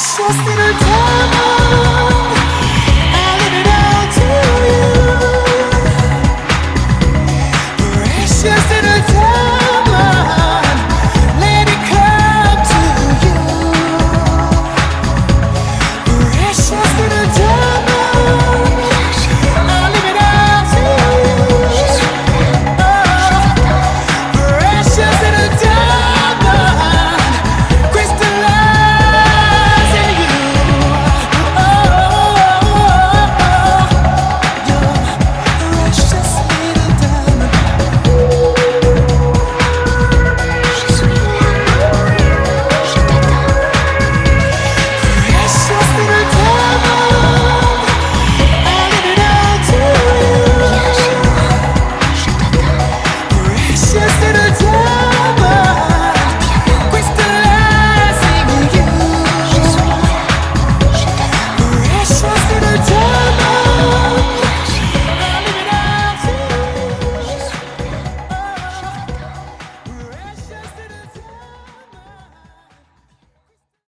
precious little time.